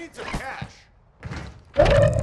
need some cash.